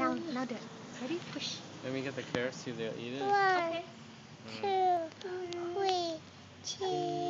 Now, now do it. Ready? Push. Let me get the carrots see if they'll eat it. One, okay. two, three, two.